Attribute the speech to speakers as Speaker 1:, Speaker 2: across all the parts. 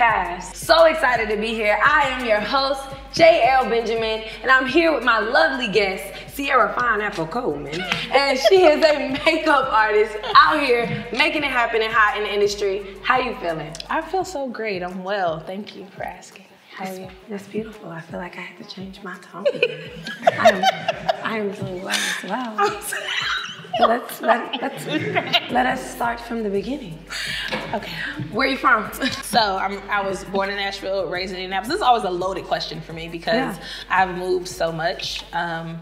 Speaker 1: to pass. So excited to be here. I am your host, JL Benjamin, and I'm here with my lovely guest, Ciara Fineapple Coleman. And she is a makeup artist out here making it happen and hot in the industry. How you feeling?
Speaker 2: I feel so great. I'm well. Thank you for asking.
Speaker 1: How are you? That's beautiful. I feel like I had to change my tone. I am, I am doing well as well. So let's let, let's let us start from the beginning.
Speaker 2: Okay.
Speaker 1: Where are you from?
Speaker 2: So I'm, I was born in Nashville, raised in Indianapolis. This is always a loaded question for me because
Speaker 1: Yeah.
Speaker 2: I've moved so much. Um,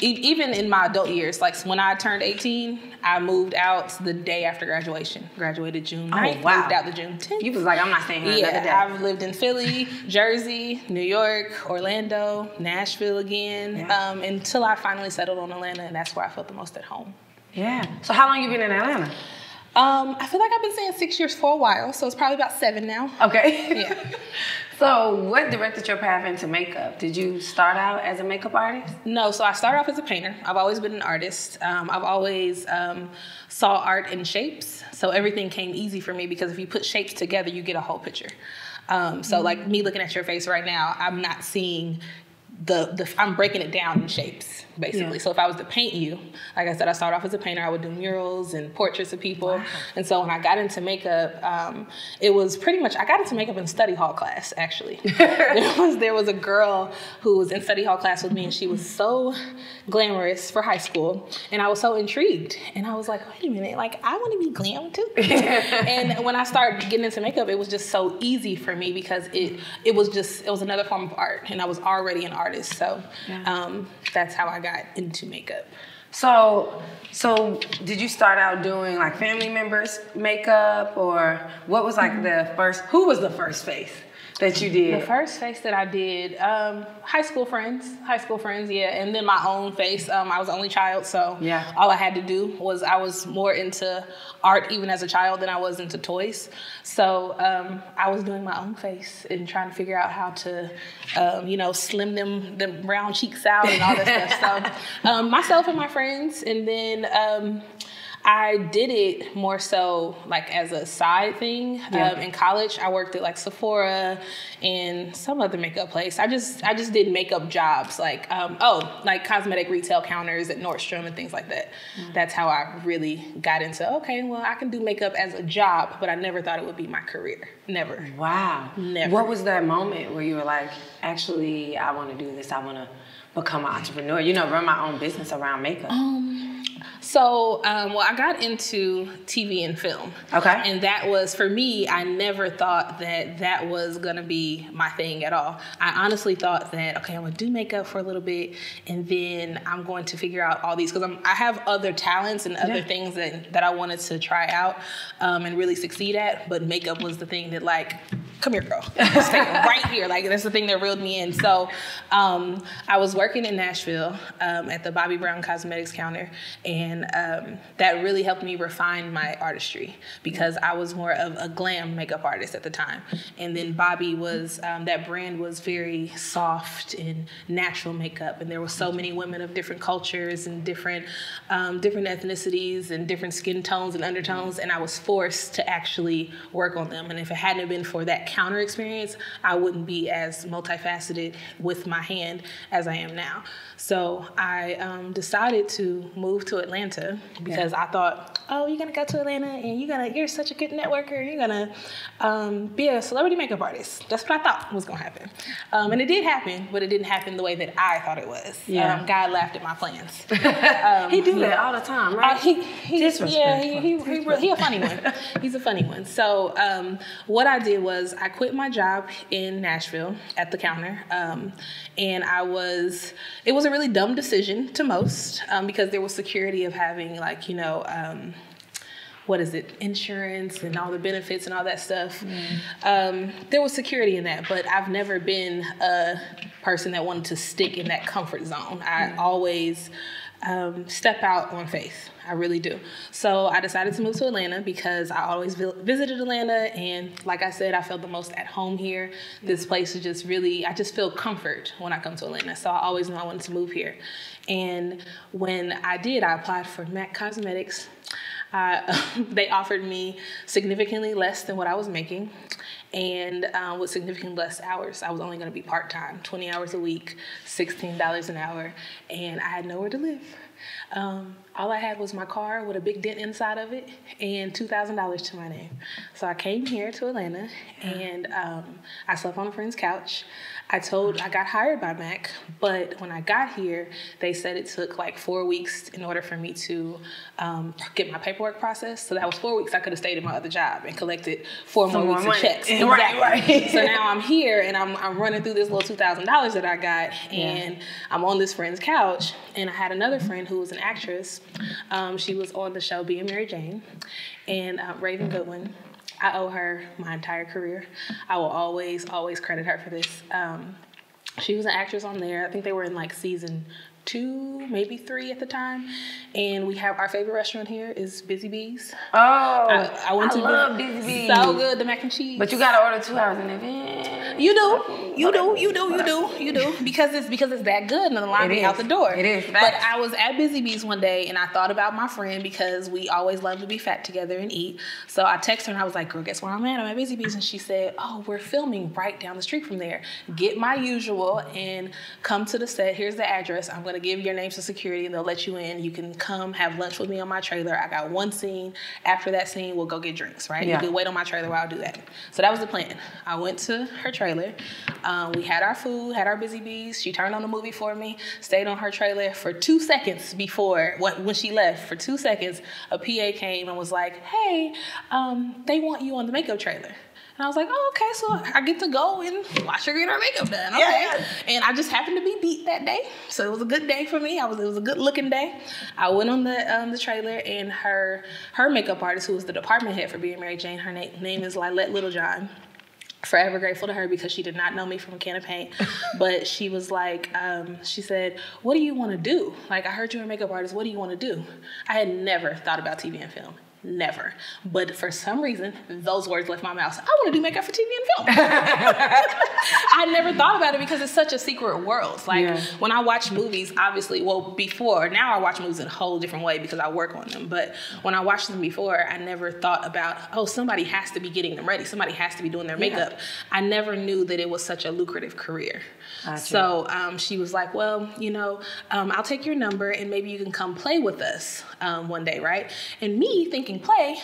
Speaker 2: e- even in my adult years, like when I turned 18, I moved out the day after graduation. Graduated June 9th,
Speaker 1: Oh, wow.
Speaker 2: moved out the June 10th.
Speaker 1: You was like, I'm not staying here another day.
Speaker 2: Yeah, I've lived in Philly, Jersey, New York, Orlando, Nashville again,
Speaker 1: Yeah.
Speaker 2: um, until I finally settled on Atlanta, and that's where I felt the most at home.
Speaker 1: Yeah. So how long you been in Atlanta?
Speaker 2: Um, I feel like I've been saying six years for a while, so it's probably about seven now.
Speaker 1: Okay.
Speaker 2: Yeah.
Speaker 1: so what directed your path into makeup? Did you start out as a makeup artist?
Speaker 2: No, so I started off as a painter. I've always been an artist. Um, I've always um, saw art in shapes, so everything came easy for me because if you put shapes together, you get a whole picture. Um, so like me looking at your face right now, I'm not seeing the, the I'm breaking it down in shapes basically.
Speaker 1: Yeah.
Speaker 2: So if I was to paint you, like I said, I started off as a painter. I would do murals and portraits of people. And so when I got into makeup, um, it was pretty much I got into makeup in study hall class actually. there was there was a girl who was in study hall class with me, and she was so glamorous for high school, and I was so intrigued. And I was like, wait a minute, like I want to be glam too. and when I started getting into makeup, it was just so easy for me because it it was just it was another form of art, and I was already an artist. So
Speaker 1: Yeah.
Speaker 2: um, that's how I got into makeup.
Speaker 1: So, so did you start out doing like family members makeup, or what was like the first? Who was the first face that you did?
Speaker 2: The first face that I did, um, high school friends, high school friends, yeah, and then my own face. Um, I was the only child, so
Speaker 1: Yeah.
Speaker 2: all I had to do was I was more into art even as a child than I was into toys. So um, I was doing my own face and trying to figure out how to, um, you know, slim them them round cheeks out and all that stuff. So um, myself and my friends, and then. Um, I did it more so like as a side thing.
Speaker 1: Yeah.
Speaker 2: Um, in college, I worked at like Sephora and some other makeup place. I just I just did makeup jobs like um, oh like cosmetic retail counters at Nordstrom and things like that.
Speaker 1: Mm.
Speaker 2: That's how I really got into okay, well I can do makeup as a job, but I never thought it would be my career. Never.
Speaker 1: Wow.
Speaker 2: Never.
Speaker 1: What was that moment where you were like, actually, I want to do this. I want to become an entrepreneur. You know, run my own business around makeup.
Speaker 2: So, um, well, I got into TV and film.
Speaker 1: Okay.
Speaker 2: And that was, for me, I never thought that that was going to be my thing at all. I honestly thought that, okay, I'm going to do makeup for a little bit and then I'm going to figure out all these, because I have other talents and other
Speaker 1: Yeah.
Speaker 2: things that, that I wanted to try out um, and really succeed at. But makeup was the thing that, like, come here, girl. Stay right here. Like, that's the thing that reeled me in. So, um, I was working in Nashville um, at the Bobbi Brown Cosmetics counter, and um, that really helped me refine my artistry because I was more of a glam makeup artist at the time. And then Bobby was, um, that brand was very soft and natural makeup, and there were so many women of different cultures and different, um, different ethnicities and different skin tones and undertones, and I was forced to actually work on them. And if it hadn't been for that counter experience, I wouldn't be as multifaceted with my hand as I am now. So I um, decided to move to Atlanta because I thought, oh, you're gonna go to Atlanta and you're gonna, you're such a good networker. You're gonna um, be a celebrity makeup artist. That's what I thought was gonna happen, um, and it did happen, but it didn't happen the way that I thought it was.
Speaker 1: Yeah.
Speaker 2: Um, God laughed at my plans.
Speaker 1: he do that all the time,
Speaker 2: Uh,
Speaker 1: right?
Speaker 2: he, he, yeah, he, he, he, he a funny one. He's a funny one. So um, what I did was I quit my job in Nashville at the counter, um, and I was. It was a really dumb decision to most um, because there was security of having like you know. Um, what is it, insurance and all the benefits and all that stuff. Um, there was security in that, but I've never been a person that wanted to stick in that comfort zone. I always um, step out on faith. I really do. So I decided to move to Atlanta because I always visited Atlanta, and like I said, I felt the most at home here. This place is just really, I just feel comfort when I come to Atlanta. So I always knew I wanted to move here. And when I did, I applied for MAC Cosmetics. Uh, they offered me significantly less than what I was making. and um, with significantly less hours. I was only going to be part time, 20 hours a week, $16 an hour, and I had nowhere to live. Um, all I had was my car with a big dent inside of it and two thousand dollars to my name. So I came here to Atlanta and um, I slept on a friend's couch. I told I got hired by MAC, but when I got here, they said it took like four weeks in order for me to um, get my paperwork processed. So that was four weeks I could have stayed at my other job and collected four
Speaker 1: Some
Speaker 2: more weeks of
Speaker 1: money.
Speaker 2: checks.
Speaker 1: Right, right.
Speaker 2: so now I'm here and I'm, I'm running through this little two thousand dollars that I got,
Speaker 1: Yeah.
Speaker 2: and I'm on this friend's couch, and I had another friend who was an actress. Um, she was on the show Being Mary Jane, and uh, Raven Goodwin. I owe her my entire career. I will always, always credit her for this. Um, she was an actress on there. I think they were in like season two, maybe three at the time. And we have our favorite restaurant here is Busy Bees.
Speaker 1: Oh,
Speaker 2: I, I went to
Speaker 1: love
Speaker 2: Busy-
Speaker 1: Busy Bees.
Speaker 2: So good, the mac and cheese.
Speaker 1: But you gotta order two hours in advance.
Speaker 2: You do, you do, you do, you do, you do, because it's because it's that good, and the line be out the door.
Speaker 1: It is.
Speaker 2: But I was at Busy Bees one day, and I thought about my friend because we always love to be fat together and eat. So I texted her and I was like, "Girl, guess where I'm at? I'm at Busy Bees," and she said, "Oh, we're filming right down the street from there. Get my usual and come to the set. Here's the address. I'm gonna give your names to security, and they'll let you in. You can come have lunch with me on my trailer. I got one scene. After that scene, we'll go get drinks. Right?
Speaker 1: Yeah.
Speaker 2: You can wait on my trailer while I do that. So that was the plan. I went to her trailer. Um, we had our food, had our busy bees. She turned on the movie for me, stayed on her trailer for two seconds before what when she left. For two seconds, a PA came and was like, "Hey, um, they want you on the makeup trailer." And I was like, oh, okay, so I get to go and watch her get her makeup done. Okay.
Speaker 1: Yeah.
Speaker 2: And I just happened to be beat that day. So it was a good day for me. I was it was a good looking day. I went on the um, the trailer and her her makeup artist, who was the department head for being Mary Jane, her name, name is Lilette Littlejohn. Forever grateful to her because she did not know me from a can of paint. but she was like, um, she said, What do you want to do? Like, I heard you're a makeup artist. What do you want to do? I had never thought about TV and film. Never. But for some reason, those words left my mouth. I want to do makeup for TV and film. I never thought about it because it's such a secret world. Like
Speaker 1: Yeah.
Speaker 2: when I watch movies, obviously, well, before, now I watch movies in a whole different way because I work on them. But when I watched them before, I never thought about, oh, somebody has to be getting them ready. Somebody has to be doing their
Speaker 1: Yeah.
Speaker 2: makeup. I never knew that it was such a lucrative career.
Speaker 1: Gotcha.
Speaker 2: So um, she was like, well, you know, um, I'll take your number and maybe you can come play with us um, one day, right? And me thinking play,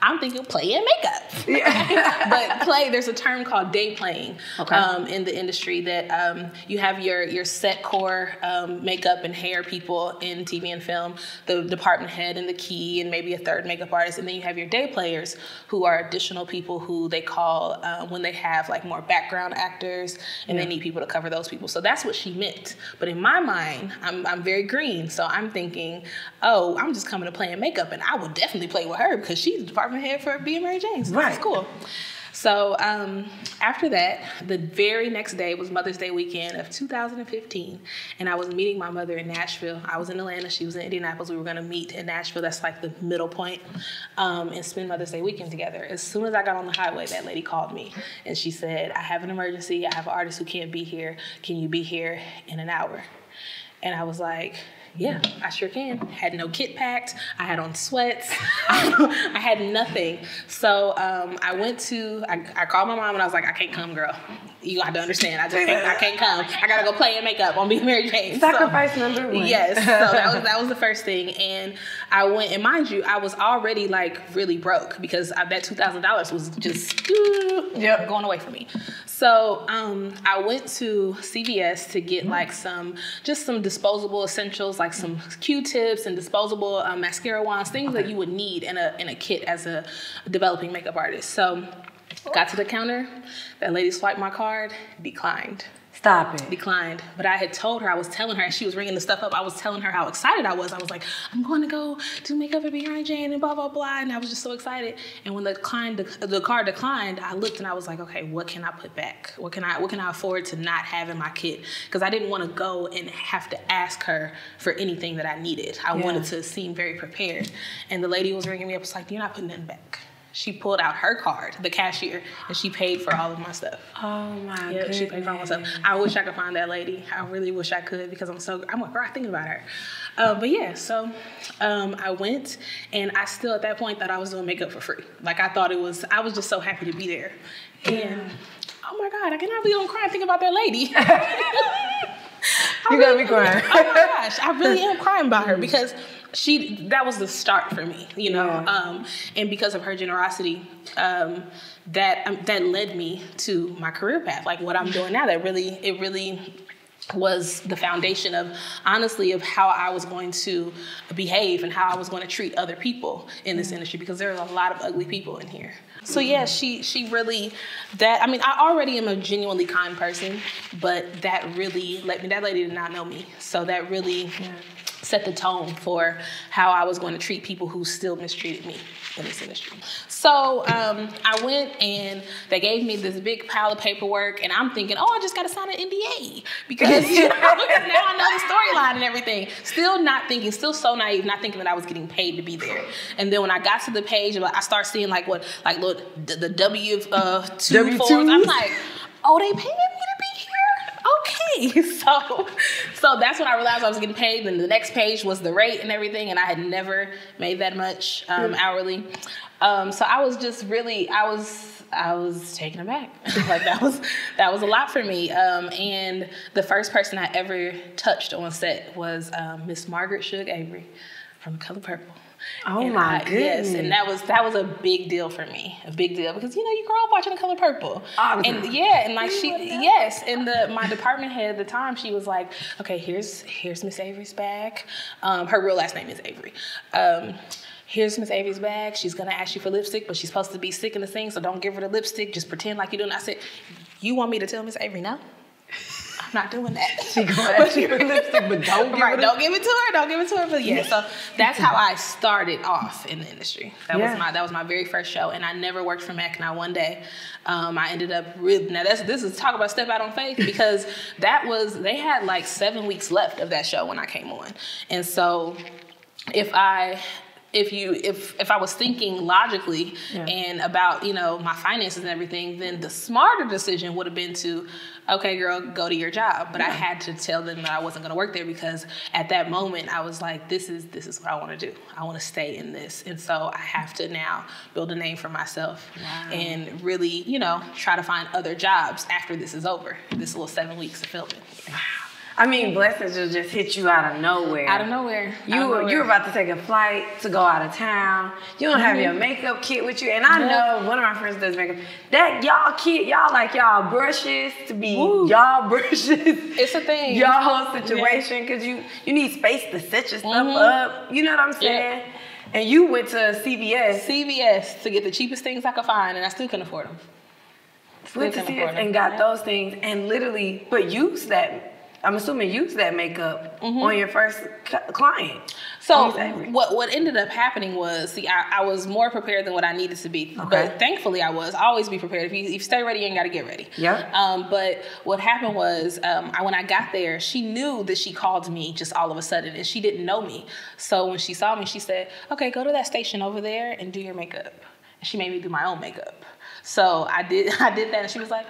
Speaker 2: I'm thinking play and makeup. but play, there's a term called day playing
Speaker 1: Okay.
Speaker 2: um, in the industry that um, you have your your set core um, makeup and hair people in TV and film, the department head and the key, and maybe a third makeup artist, and then you have your day players who are additional people who they call uh, when they have like more background actors and they need people to cover those people. So that's what she meant. But in my mind, I'm I'm very green, so I'm thinking, oh, I'm just coming to play in makeup, and I would definitely play with her because she's the department head for being Mary Jane. So
Speaker 1: Right.
Speaker 2: That's cool. So um, after that, the very next day was Mother's Day weekend of 2015, and I was meeting my mother in Nashville. I was in Atlanta, she was in Indianapolis. We were going to meet in Nashville. That's like the middle point, um, and spend Mother's Day weekend together. As soon as I got on the highway, that lady called me, and she said, "I have an emergency. I have an artist who can't be here. Can you be here in an hour?" And I was like, yeah, I sure can. Had no kit packed. I had on sweats. I had nothing. So um, I went to, I, I called my mom and I was like, I can't come, girl. You have to understand. I just can't, I can't come. I gotta go play and makeup on being Mary Jane. So-
Speaker 1: Sacrifice number one.
Speaker 2: Yes, so that was that was the first thing, and I went. And mind you, I was already like really broke because I, that two thousand dollars was just
Speaker 1: Yep.
Speaker 2: going away from me. So um, I went to CVS to get like some just some disposable essentials, like some Q-tips and disposable um, mascara wands, things that you would need in a in a kit as a developing makeup artist. So got to the counter, that lady swiped my card, declined
Speaker 1: Stop it.
Speaker 2: declined. But I had told her, I was telling her, she was ringing the stuff up, I was telling her how excited I was. I was like, I'm going to go do makeup at Behind Jane and blah, blah, blah. And I was just so excited. And when the declined, the card declined, I looked and I was like, okay, what can I put back? What can I, what can I afford to not have in my kit? Because I didn't want to go and have to ask her for anything that I needed. I
Speaker 1: Yeah.
Speaker 2: wanted to seem very prepared. And the lady was ringing me up, was like, you're not putting nothing back. She pulled out her card, the cashier, and she paid for all of my stuff.
Speaker 1: Oh my
Speaker 2: Yep,
Speaker 1: goodness.
Speaker 2: she paid for all my stuff. I wish I could find that lady. I really wish I could because I'm so I'm like, thinking about her. Uh, but yeah, so um, I went, and I still at that point thought I was doing makeup for free. Like I thought it was. I was just so happy to be there. And oh my God, I cannot believe I'm crying thinking about that lady.
Speaker 1: you gotta be crying.
Speaker 2: oh my gosh, I really am crying about her because she that was the start for me, you know.
Speaker 1: Yeah.
Speaker 2: Um, and because of her generosity, um, that um, that led me to my career path, like what I'm doing now. That really it really was the foundation of honestly of how I was going to behave and how I was going to treat other people in this industry because there's a lot of ugly people in here. So yeah, she she really that I mean I already am a genuinely kind person, but that really let me that lady did not know me. So that really set the tone for how I was going to treat people who still mistreated me in this industry. So um, I went and they gave me this big pile of paperwork, and I'm thinking, oh, I just got to sign an NDA because you know, now I know the storyline and everything. Still not thinking, still so naive, not thinking that I was getting paid to be there. And then when I got to the page, I start seeing like what, like look, the, the W uh, two
Speaker 1: W2s?
Speaker 2: forms. I'm like, oh, they paying me to be here so so that's when i realized i was getting paid. And the next page was the rate and everything and i had never made that much um, hourly. Um, so i was just really i was i was taken aback. Like that was that was a lot for me. Um, and the first person i ever touched on set was um, miss margaret Shug avery from color purple
Speaker 1: Oh
Speaker 2: and
Speaker 1: my
Speaker 2: I- Yes, and that was that was a big deal for me, a big deal because you know you grow up watching The Color Purple,
Speaker 1: Oh,
Speaker 2: and yeah, and like she, yes, and the my department head at the time, she was like, okay, here's here's Miss Avery's bag. Um, her real last name is Avery. Um, Here's Miss Avery's bag. She's gonna ask you for lipstick, but she's supposed to be sick in the thing, so don't give her the lipstick. Just pretend like you're doing. I said, "You want me to tell Miss Avery no? I'm not doing that."
Speaker 1: She gonna ask lipstick, but don't give
Speaker 2: right,
Speaker 1: it.
Speaker 2: don't give it to her. Don't give it to her. But yeah, so that's how I started off in the industry. That
Speaker 1: Yeah.
Speaker 2: was my that was my very first show, and I never worked for MAC. Not one day. Um, I ended up really now. That's this is talk about step out on faith because that was they had like seven weeks left of that show when I came on, and so if I if you if if I was thinking logically
Speaker 1: Yeah.
Speaker 2: and about you know my finances and everything, then the smarter decision would have been to, okay, girl, go to your job. But I had to tell them that I wasn't going to work there because at that moment I was like, this is this is what I want to do. I want to stay in this, and so I have to now build a name for myself
Speaker 1: Wow.
Speaker 2: and really you know try to find other jobs after this is over. This little seven weeks of filming.
Speaker 1: I mean, blessings will just hit you out of nowhere.
Speaker 2: Out of nowhere.
Speaker 1: You
Speaker 2: of
Speaker 1: were
Speaker 2: nowhere.
Speaker 1: you were about to take a flight to go out of town. You don't have your makeup kit with you, and I
Speaker 2: Yeah.
Speaker 1: know one of my friends does makeup. That y'all kit, y'all like y'all brushes to be
Speaker 2: Woo.
Speaker 1: y'all brushes.
Speaker 2: It's a thing.
Speaker 1: Y'all whole situation because you you need space to set your stuff
Speaker 2: Mhm.
Speaker 1: up. You know what I'm saying? And you went to CVS,
Speaker 2: CVS to get the cheapest things I could find, and I still couldn't afford them.
Speaker 1: went to CVS and got
Speaker 2: Yeah.
Speaker 1: those things, and literally, but use that. I'm assuming you use that makeup on your first client.
Speaker 2: So what what ended up happening was, see, I, I was more prepared than what I needed to be.
Speaker 1: Okay.
Speaker 2: But thankfully, I was. Always be prepared. If you, if you stay ready, you ain't got to get ready.
Speaker 1: Yeah.
Speaker 2: Um, but what happened was, um, I, when I got there, she knew that she called me just all of a sudden, and she didn't know me. So when she saw me, she said, "Okay, go to that station over there and do your makeup." And she made me do my own makeup. So I did. I did that, and she was like.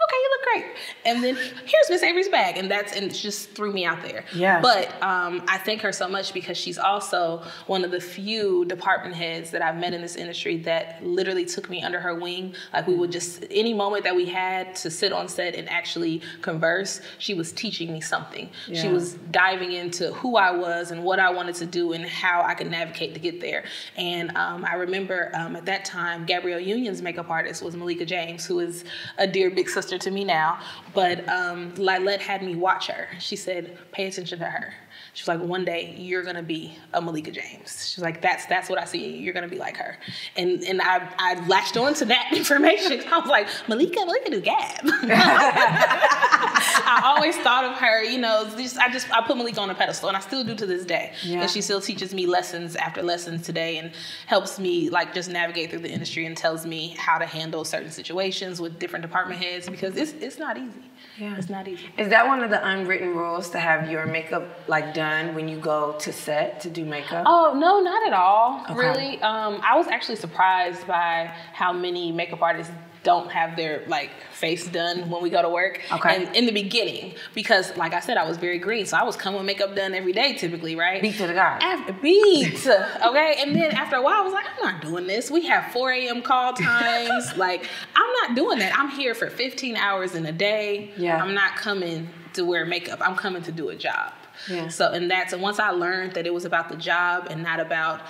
Speaker 2: "Hmm, Okay, you look great. And then here's Miss Avery's bag, and that's and just threw me out there.
Speaker 1: Yeah.
Speaker 2: But um, I thank her so much because she's also one of the few department heads that I've met in this industry that literally took me under her wing. Like we would just any moment that we had to sit on set and actually converse, she was teaching me something. She was diving into who I was and what I wanted to do and how I could navigate to get there. And um, I remember um, at that time, Gabrielle Union's makeup artist was Malika James, who is a dear big sister to me now. But um, Lilette had me watch her. She said, "Pay attention to her." She was like, "One day you're gonna be a Malika James." She's like, "That's that's what I see. You're gonna be like her." And and I I latched on to that information. I was like, "Malika, Malika do Gab." I always thought of her, you know, just I just I put Malika on a pedestal, and I still do to this day.
Speaker 1: Yeah.
Speaker 2: And she still teaches me lessons after lessons today, and helps me like just navigate through the industry and tells me how to handle certain situations with different department heads because it's it's not easy.
Speaker 1: Yeah.
Speaker 2: It's not easy.
Speaker 1: Is that one of the unwritten rules to have your makeup like done when you go to set to do makeup?
Speaker 2: Oh no, not at all.
Speaker 1: Okay.
Speaker 2: Really, um, I was actually surprised by how many makeup artists don't have their like face done when we go to work.
Speaker 1: Okay.
Speaker 2: And in the beginning, because like I said, I was very green, so I was coming with makeup done every day typically, right?
Speaker 1: Beat to the guy.
Speaker 2: After beat, okay. And then after a while, I was like, I'm not doing this. We have 4 a.m. call times. like, I'm not doing that. I'm here for 15 hours in a day.
Speaker 1: Yeah.
Speaker 2: I'm not coming to wear makeup. I'm coming to do a job.
Speaker 1: Yeah.
Speaker 2: So, and that's and once I learned that it was about the job and not about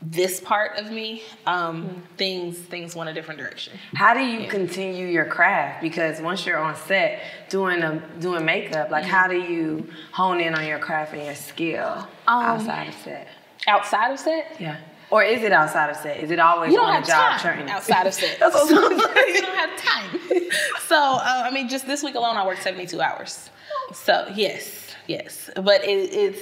Speaker 2: this part of me, um, things things went a different direction.
Speaker 1: How do you continue your craft? Because once you're on set doing a, doing makeup, like how do you hone in on your craft and your skill
Speaker 2: Um,
Speaker 1: outside of set?
Speaker 2: Outside of set,
Speaker 1: Yeah. Or is it outside of set? Is it always
Speaker 2: you don't
Speaker 1: on
Speaker 2: have
Speaker 1: the job
Speaker 2: time
Speaker 1: training?
Speaker 2: outside of set.
Speaker 1: That's what I'm
Speaker 2: you don't have time. So, uh, I mean, just this week alone, I worked 72 hours. So, yes, yes. But it, it's.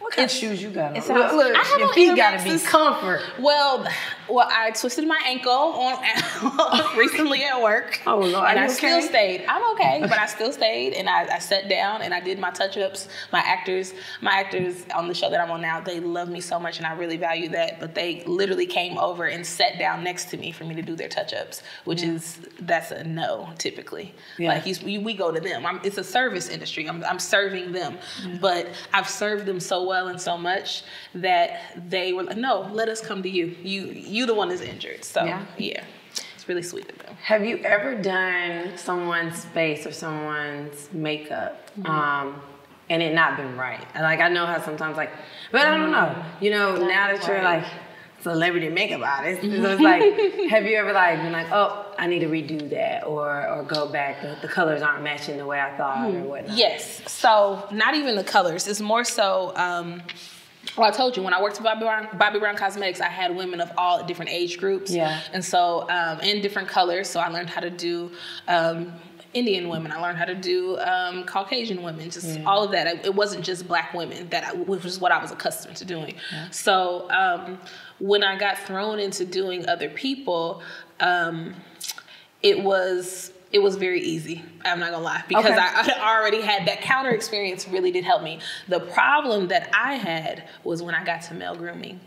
Speaker 1: What kind of shoes you got on? Look, look, your feet gotta be
Speaker 2: Maxes.
Speaker 1: comfort.
Speaker 2: Well, well, I twisted my ankle on recently at work.
Speaker 1: Oh, Lord,
Speaker 2: and I
Speaker 1: you
Speaker 2: still stayed. I'm okay, but I still stayed, and I, I sat down and I did my touch ups. My actors, my actors on the show that I'm on now, they love me so much, and I really value that. But they literally came over and sat down next to me for me to do their touch ups, which is that's a no typically.
Speaker 1: Yeah.
Speaker 2: Like you, we, we go to them. I'm, it's a service industry. I'm, I'm serving them, but I've served them so well and so much that they were like, no, let us come to you. You you the one that's injured. So
Speaker 1: Yeah.
Speaker 2: yeah, it's really sweet of them.
Speaker 1: Have you ever done someone's face or someone's makeup,
Speaker 2: Mm-hmm.
Speaker 1: um, and it not been right? And, Like I know how sometimes like, but I don't know. You know, now that you're
Speaker 2: right.
Speaker 1: like celebrity makeup artist, so
Speaker 2: Mm-hmm.
Speaker 1: it's like, have you ever like been like, oh, I need to redo that, or or go back. The, the colors aren't matching the way I thought, or whatnot.
Speaker 2: Hmm. Yes. So not even the colors. It's more so. Um, well, I told you when I worked at Bobbi Brown, Bobbi Brown Cosmetics, I had women of all different age groups.
Speaker 1: Yeah.
Speaker 2: And so, um, in different colors. So I learned how to do. Um, Indian women. I learned how to do um, Caucasian women, just
Speaker 1: Yeah.
Speaker 2: all of that. It- It wasn't just black women that, I, which was what I was accustomed to doing. So um, when I got thrown into doing other people, um, it was it was very easy. I'm not gonna lie because
Speaker 1: Okay.
Speaker 2: I, I already had that counter experience. Really did help me. The problem that I had was when I got to male grooming.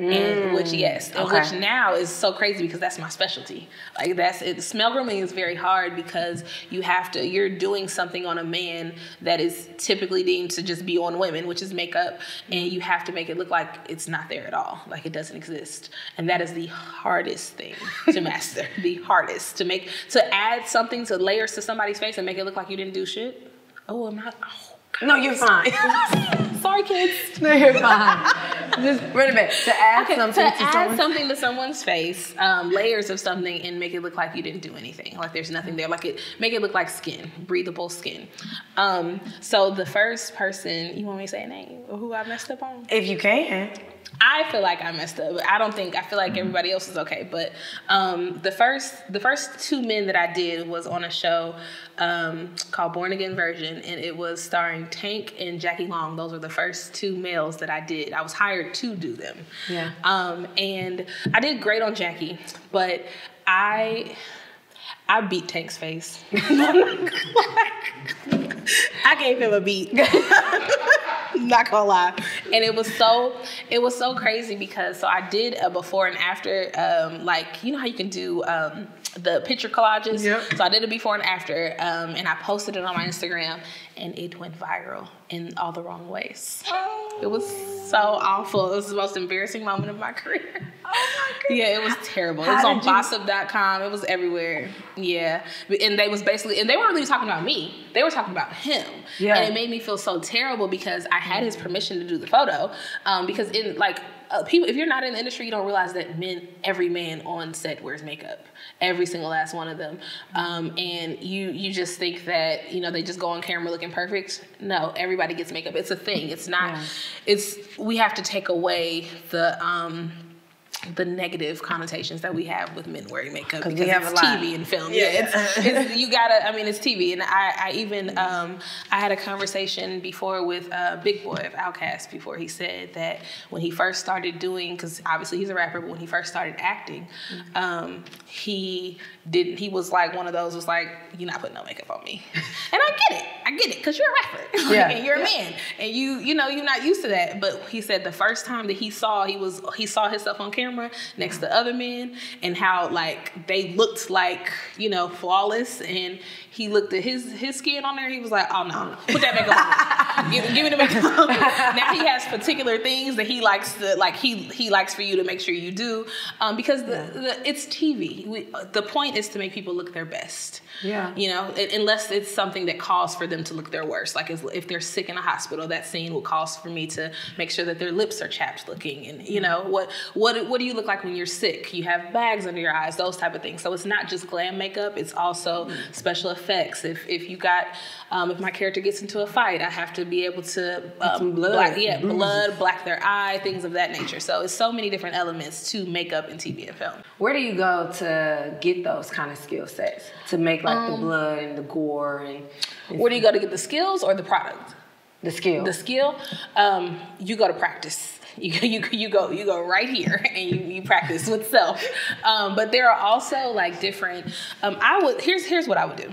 Speaker 2: And which yes, and
Speaker 1: Mm. okay.
Speaker 2: which now is so crazy because that's my specialty. Like that's it. Smell grooming is very hard because you have to. You're doing something on a man that is typically deemed to just be on women, which is makeup, and you have to make it look like it's not there at all, like it doesn't exist. And that is the hardest thing to master. the hardest to make to add something to layers to somebody's face and make it look like you didn't do shit. Oh, I'm not. Oh,
Speaker 1: No, you're fine.
Speaker 2: sorry, kids.
Speaker 1: no, you're fine. Just wait a minute. to add
Speaker 2: Okay,
Speaker 1: something
Speaker 2: to
Speaker 1: to,
Speaker 2: add
Speaker 1: someone.
Speaker 2: something to someone's face, um, layers of something, and make it look like you didn't do anything, like there's nothing there, like it make it look like skin, breathable skin. Um, so the first person, you want me to say a name who I messed up on?
Speaker 1: If you can.
Speaker 2: I feel like I messed up. I don't think I feel like everybody else is okay. But um, the first the first two men that I did was on a show um, called Born Again Virgin, and it was starring Tank and Jackie Long. Those were the first two males that I did. I was hired to do them.
Speaker 1: Yeah.
Speaker 2: Um, and I did great on Jackie, but I I beat Tank's face. I gave him a beat. Not gonna lie, and it was so it was so crazy because so I did a before and after, um, like you know how you can do um, the picture collages.
Speaker 1: Yep.
Speaker 2: So I did a before and after, um, and I posted it on my Instagram, and it went viral in all the wrong ways. It was so awful. It was the most embarrassing moment of my career. Oh my Yeah, it was terrible.
Speaker 1: How
Speaker 2: it was on
Speaker 1: you-.
Speaker 2: It was everywhere. Yeah. And they was basically, and they weren't really talking about me. They were talking about him.
Speaker 1: Yeah.
Speaker 2: And it made me feel so terrible because I had his permission to do the photo. Um, because in like, uh, people, if you're not in the industry, you don't realize that men, every man on set wears makeup, every single last one of them, um, and you you just think that you know they just go on camera looking perfect. No, everybody gets makeup. It's a thing. It's not.
Speaker 1: Yeah.
Speaker 2: It's we have to take away the. Um, the negative connotations that we have with men wearing makeup because
Speaker 1: we have
Speaker 2: it's
Speaker 1: a lot.
Speaker 2: TV and film.
Speaker 1: Yeah.
Speaker 2: Yeah, it's, it's, you gotta. I mean, it's TV, and I, I even um, I had a conversation before with uh, Big Boi of Outkast before he said that when he first started doing, because obviously he's a rapper, but when he first started acting,
Speaker 1: Mm-hmm.
Speaker 2: um, he didn't. He was like one of those was like, "You're not putting no makeup on me," and I get it. I get it because you're a rapper,
Speaker 1: Yeah.
Speaker 2: and you're a man, and you you know you're not used to that. But he said the first time that he saw he was he saw himself on camera camera next to other men and how like they looked like you know flawless. And he looked at his his skin on there. He was like oh no put that makeup on. Give, give me the makeup now he has particular things that he likes to like he he likes for you to make sure you do. Um, because the, the, it's tv we, the point is to make people look their best
Speaker 1: Yeah.
Speaker 2: you know unless it's something that calls for them to look their worst. Like if, if they're sick in a hospital that scene will cause for me to make sure that their lips are chapped looking and you know what what what do you look like when you're sick? You have bags under your eyes those type of things. So it's not just glam makeup it's also mm. special effects. If if you got um, if my character gets into a fight i have to be able to um,
Speaker 1: blood.
Speaker 2: black, yeah blood black their eye things of that nature. So it's so many different elements to makeup in tv and film.
Speaker 1: Where do you go to get those kind of skill sets? To make like
Speaker 2: Um,
Speaker 1: the blood and the gore and, and
Speaker 2: where do you go to get the skills or the product?
Speaker 1: The skill?
Speaker 2: the skill? Um, you go to practice. You, you, you go you go right here and you, you practice with self. Um, but there are also like different um, i would here's here's what i would do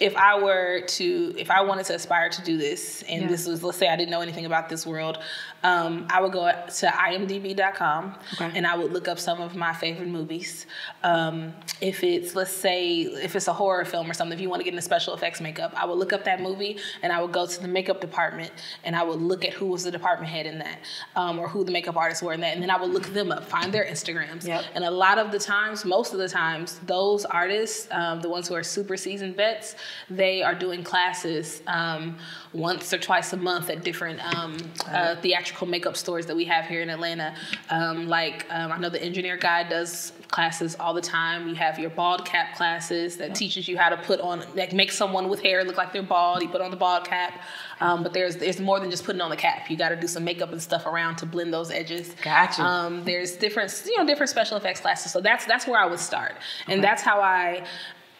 Speaker 2: if I were to, if I wanted to aspire to do this, and
Speaker 1: Yeah.
Speaker 2: this was, let's say I didn't know anything about this world, um, I would go to imdb.com
Speaker 1: Okay.
Speaker 2: and I would look up some of my favorite movies. Um, if it's, let's say, if it's a horror film or something, if you want to get into special effects makeup, I would look up that movie and I would go to the makeup department and I would look at who was the department head in that um, or who the makeup artists were in that. And then I would look them up, find their Instagrams.
Speaker 1: Yep.
Speaker 2: And a lot of the times, most of the times, those artists, um, the ones who are super seasoned vets, they are doing classes um, once or twice a month at different um, uh, theatrical makeup stores that we have here in Atlanta. Um, like um, I know the Engineer guy does classes all the time. You have your bald cap classes that teaches you how to put on, like make someone with hair look like they're bald. You put on the bald cap. Um, but there's there's more than just putting on the cap. You got to do some makeup and stuff around to blend those edges.
Speaker 1: Gotcha.
Speaker 2: Um, there's different, you know, different special effects classes. So that's that's where I would start, and that's how I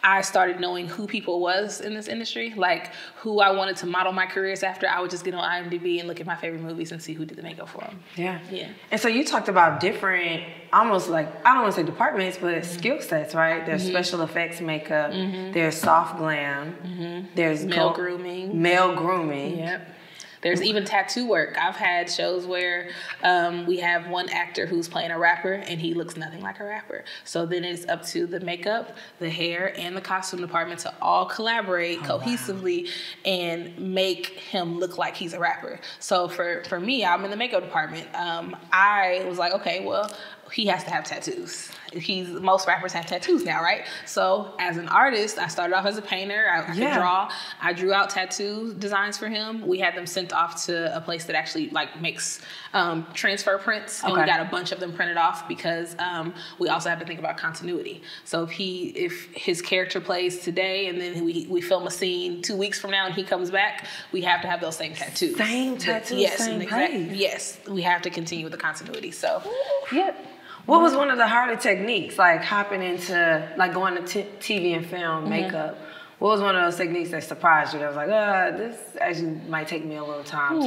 Speaker 2: I started knowing who people was in this industry, like who I wanted to model my careers after. I would just get on IMDb and look at my favorite movies and see who did the makeup for them.
Speaker 1: Yeah.
Speaker 2: Yeah.
Speaker 1: And so you talked about different, almost like, I don't want to say departments, but
Speaker 2: Mm-hmm.
Speaker 1: skill sets, right? There's special effects makeup, there's soft glam, there's
Speaker 2: Mm-hmm. Male
Speaker 1: go-
Speaker 2: grooming.
Speaker 1: Male grooming.
Speaker 2: Yep. There's even tattoo work. I've had shows where um, we have one actor who's playing a rapper and he looks nothing like a rapper. So then it's up to the makeup, the hair, and the costume department to all collaborate cohesively and make him look like he's a rapper. So for, for me, I'm in the makeup department. Um, I was like, okay, well, he has to have tattoos. He's most rappers have tattoos now, right? So as an artist, I started off as a painter. I, I could draw. I drew out tattoo designs for him. We had them sent off to a place that actually like makes um, transfer prints, and we got a bunch of them printed off because um, we also have to think about continuity. So if he if his character plays today, and then we we film a scene two weeks from now, and he comes back, we have to have those same tattoos.
Speaker 1: Same tattoos,
Speaker 2: yes,
Speaker 1: same
Speaker 2: exact- yes. We have to continue with the continuity. So, yep.
Speaker 1: What was one of the harder techniques, like hopping into, like going to t- TV and film,
Speaker 2: Mm-hmm.
Speaker 1: makeup? What was one of those techniques that surprised you? That was like, uh, this actually might take me a little time
Speaker 2: Hmm.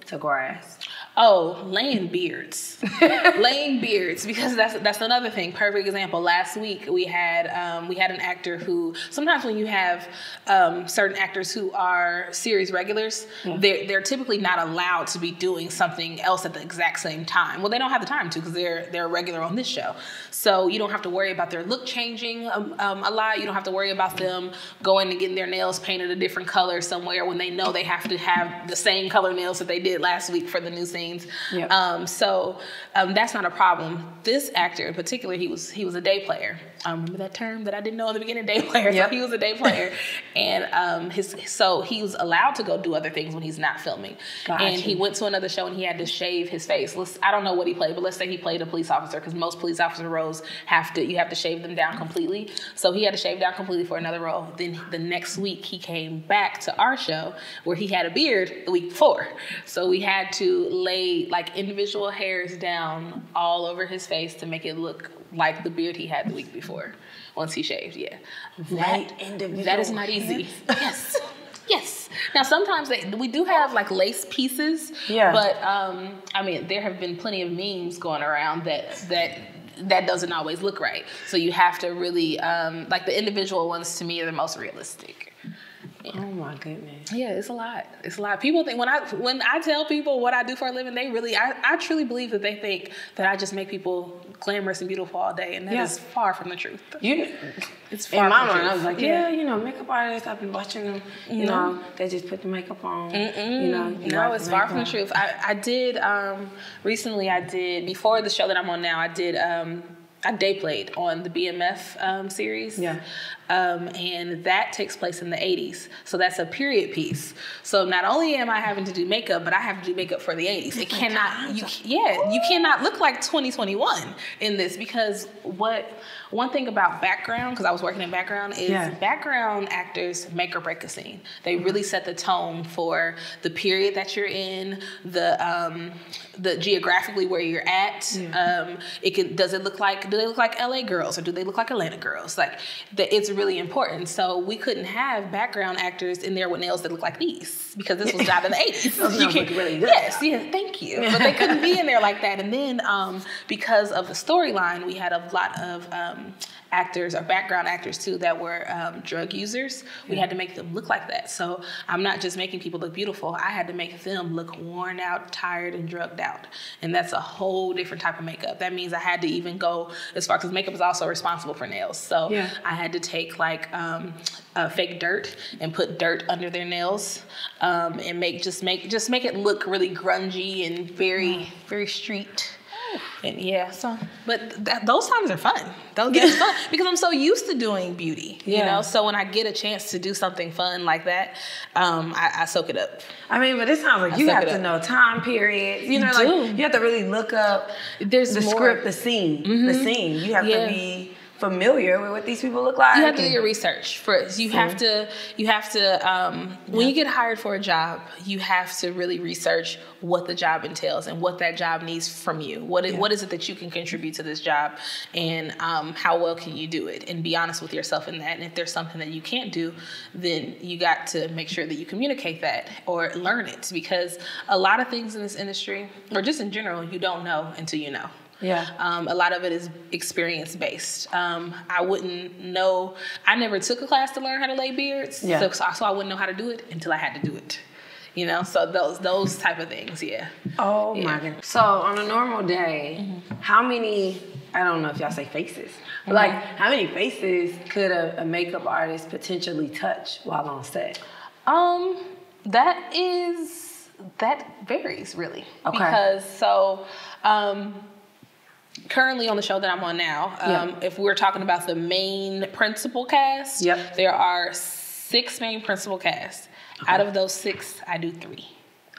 Speaker 1: to, to grasp.
Speaker 2: Oh, laying beards, laying beards, because that's that's another thing. Perfect example. Last week we had um, we had an actor who sometimes when you have um, certain actors who are series regulars, they're they're typically not allowed to be doing something else at the exact same time. Well, they don't have the time to because they're they're regular on this show, so you don't have to worry about their look changing um, um, a lot. You don't have to worry about them going and getting their nails painted a different color somewhere when they know they have to have the same color nails that they did last week for the new scenes.
Speaker 1: Yep.
Speaker 2: Um, so um, that's not a problem. This actor in particular, he was he was a day player. Um, remember that term that I didn't know in the beginning, day player.
Speaker 1: Yep.
Speaker 2: So he was a day player, and um, his so he was allowed to go do other things when he's not filming.
Speaker 1: Gotcha.
Speaker 2: And he went to another show and he had to shave his face. Let's, I don't know what he played, but let's say he played a police officer because most police officer roles have to you have to shave them down completely. So he had to shave down completely for another role. Then the next week he came back to our show where he had a beard the week before. So we had to lay like individual hairs down all over his face to make it look like the beard he had the week before. Once he shaved, yeah.
Speaker 1: Light individual
Speaker 2: That is not easy. Yes. Yes. Now sometimes they, we do have like lace pieces.
Speaker 1: Yeah.
Speaker 2: But um, I mean, there have been plenty of memes going around that that that doesn't always look right. So you have to really um, like the individual ones to me are the most realistic.
Speaker 1: Oh my goodness.
Speaker 2: Yeah, it's a lot. It's a lot. People think when I when I tell people what I do for a living, they really I, I truly believe that they think that I just make people glamorous and beautiful all day, and that is
Speaker 1: Yeah.
Speaker 2: far from the truth.
Speaker 1: You,
Speaker 2: It's
Speaker 1: in
Speaker 2: far
Speaker 1: my
Speaker 2: from the
Speaker 1: mind, I
Speaker 2: truth.
Speaker 1: was like, yeah, you know, makeup artists. I've been watching them. You know, they just put the makeup on. You know, you
Speaker 2: no, it's far from the truth. I, I did um, recently. I did before the show that I'm on now. I did. Um, I day played on the BMF um, series.
Speaker 1: Yeah.
Speaker 2: Um, and that takes place in the 80s. So that's a period piece. So not only am I having to do makeup, but I have to do makeup for the 80s. It cannot, you, yeah, you cannot look like 2021 in this because what, one thing about background, because I was working in background, is
Speaker 1: Yeah.
Speaker 2: background actors make or break a scene. They really set the tone for the period that you're in, the um, the geographically where you're at. Um, it could does it look like do they look like LA girls or do they look like Atlanta girls? Like that, it's really important. So we couldn't have background actors in there with nails that look like these because this was not in the 80s.
Speaker 1: Those
Speaker 2: You can't-
Speaker 1: really good.
Speaker 2: Yes, yes, thank you. But they couldn't be in there like that. And then um, because of the storyline, we had a lot of um, actors or background actors too that were um, drug users. We had to make them look like that. So I'm not just making people look beautiful. I had to make them look worn out, tired, and drugged out. And that's a whole different type of makeup. That means I had to even go as far because makeup is also responsible for nails. So
Speaker 1: Yeah.
Speaker 2: I had to take like um, uh, fake dirt and put dirt under their nails um, and make just make just make it look really grungy and very very street. And yeah, so but that, those times are fun. Those it's fun because I'm so used to doing beauty, you
Speaker 1: Yeah.
Speaker 2: know. So when I get a chance to do something fun like that, um, I, I soak it up.
Speaker 1: I mean, but it sounds like you have to
Speaker 2: up.
Speaker 1: know time periods. You
Speaker 2: You
Speaker 1: know,
Speaker 2: do.
Speaker 1: like you have to really look up
Speaker 2: There's
Speaker 1: the
Speaker 2: more-
Speaker 1: script, the scene, the scene. You have
Speaker 2: Yeah.
Speaker 1: to be familiar with what these people look like.
Speaker 2: You have to do your research first. You have to. You have to. Um, when you get hired for a job, you have to really research what the job entails and what that job needs from you. What is,
Speaker 1: Yeah.
Speaker 2: what is it that you can contribute to this job, and um, how well can you do it? And be honest with yourself in that. And if there's something that you can't do, then you got to make sure that you communicate that or learn it because a lot of things in this industry, or just in general, you don't know until you know.
Speaker 1: Yeah.
Speaker 2: Um, a lot of it is experience based. Um, I wouldn't know. I never took a class to learn how to lay beards,
Speaker 1: Yeah.
Speaker 2: so, so I wouldn't know how to do it until I had to do it. You know, so those those type of things, yeah.
Speaker 1: Oh
Speaker 2: Yeah.
Speaker 1: my goodness. So on a normal day,
Speaker 2: Mm-hmm.
Speaker 1: how many? I don't know if y'all say faces, but like how many faces could a, a makeup artist potentially touch while on set?
Speaker 2: Um, that is that varies really
Speaker 1: Okay.
Speaker 2: because so um. Currently on the show that I'm on now, um,
Speaker 1: Yeah.
Speaker 2: if we're talking about the main principal cast,
Speaker 1: Yep.
Speaker 2: there are six main principal casts. Out of those six, I do three.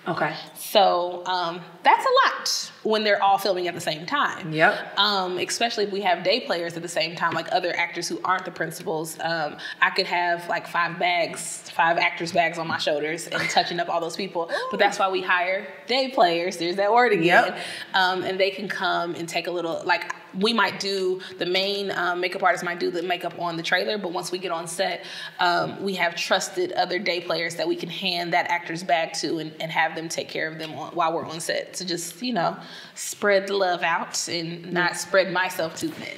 Speaker 1: Okay.
Speaker 2: So um, that's a lot when they're all filming at the same time.
Speaker 1: Yep.
Speaker 2: Um, especially if we have day players at the same time, like other actors who aren't the principals. Um, I could have like five bags, five actors' bags on my shoulders and touching up all those people. But that's why we hire day players. There's that word again.
Speaker 1: Yep.
Speaker 2: Um, and they can come and take a little like we might do the main um, makeup artist might do the makeup on the trailer, but once we get on set, um, we have trusted other day players that we can hand that actor's bag to and, and have them take care of them on, while we're on set to just you know spread the love out and not spread myself too thin.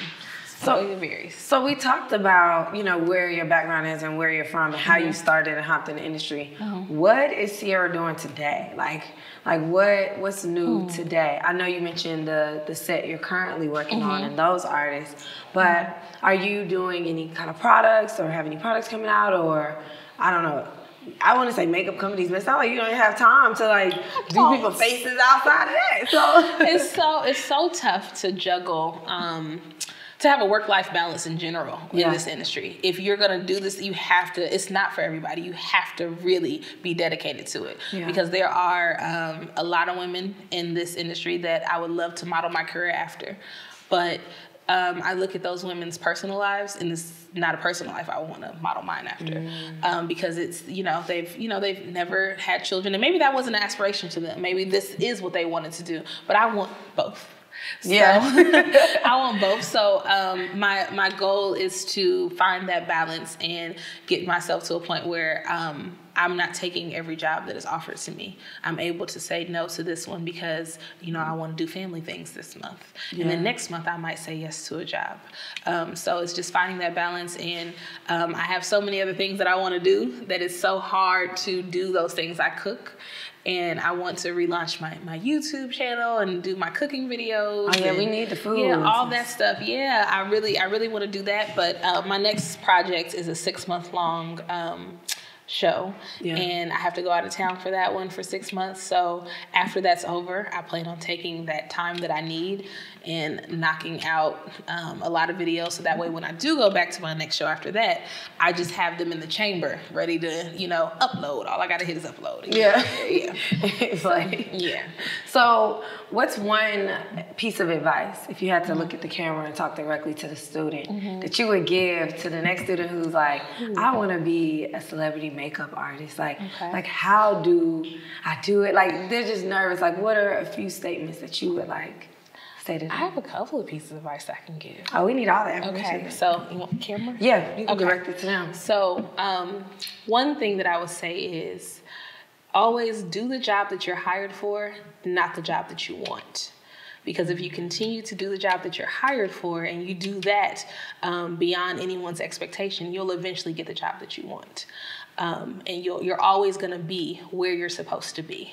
Speaker 2: So,
Speaker 1: So-
Speaker 2: it varies.
Speaker 1: So we talked about you know where your background is and where you're from and how you started and hopped in the industry. What is Ciara doing today? Like like what what's new today? I know you mentioned the the set you're currently working on and those artists, but are you doing any kind of products or have any products coming out or I don't know. I want to say makeup companies, but it's not like you don't have time to like do
Speaker 2: don't.
Speaker 1: people's faces outside of that. So
Speaker 2: it's so it's so tough to juggle um, to have a work life balance in general in
Speaker 1: Yeah.
Speaker 2: this industry. If you're gonna do this, you have to. It's not for everybody. You have to really be dedicated to it
Speaker 1: Yeah.
Speaker 2: because there are um, a lot of women in this industry that I would love to model my career after, but. Um, I look at those women's personal lives, and it's not a personal life I want to model mine after, um, because it's you know they've you know they've never had children, and maybe that wasn't an aspiration to them. Maybe this is what they wanted to do, but I want both. So,
Speaker 1: Yeah.
Speaker 2: I want both. So um, my my goal is to find that balance and get myself to a point where um, I'm not taking every job that is offered to me. I'm able to say no to this one because you know I want to do family things this month, and then next month I might say yes to a job. Um, so it's just finding that balance, and um, I have so many other things that I want to do that it's so hard to do those things. I cook. And I want to relaunch my, my YouTube channel and do my cooking videos.
Speaker 1: Oh, yeah, we
Speaker 2: and-
Speaker 1: need the food.
Speaker 2: Yeah, all that stuff. Yeah, I really, I really want to do that. But uh, my next project is a six month long um, show,
Speaker 1: Yeah.
Speaker 2: and I have to go out of town for that one for six months. So after that's over, I plan on taking that time that I need and knocking out um, a lot of videos. So that way, when I do go back to my next show after that, I just have them in the chamber, ready to, you know, upload. All I gotta hit is upload.
Speaker 1: Yeah.
Speaker 2: yeah,
Speaker 1: it's like
Speaker 2: yeah.
Speaker 1: So, what's one piece of advice if you had to look at the camera and talk directly to the student
Speaker 2: Mm-hmm.
Speaker 1: that you would give to the next student who's like, I want to be a celebrity makeup artist. Like,
Speaker 2: Okay.
Speaker 1: like how do I do it? Like, they're just nervous. Like, what are a few statements that you would like say to them?
Speaker 2: I have a couple of pieces of advice I can give.
Speaker 1: oh, we need all that
Speaker 2: Okay, so you want camera?
Speaker 1: Yeah, you can
Speaker 2: Okay.
Speaker 1: direct it to them.
Speaker 2: So, um, one thing that I would say is always do the job that you're hired for, not the job that you want. Because if you continue to do the job that you're hired for and you do that um, beyond anyone's expectation, you'll eventually get the job that you want. Um, and you'll, you're always going to be where you're supposed to be.